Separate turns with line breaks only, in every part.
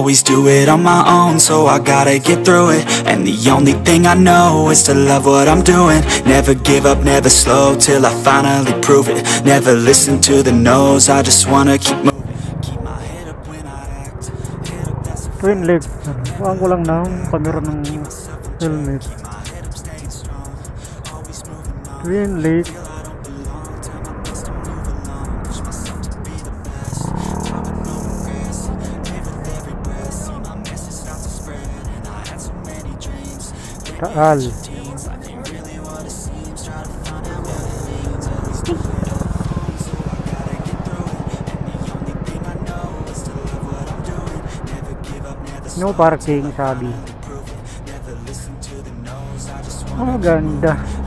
always do it on my own, so I gotta get through it. And the only thing I know is to love what I'm doing. Never give up, never slow, till I finally prove it. Never listen to the no's, I just wanna keep moving Keep my head up when I act.
Twin leg, lang ng helmet Twin leg
Mahal. No
parking sabi. Oh, ganda.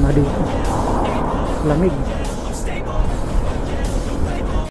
madu.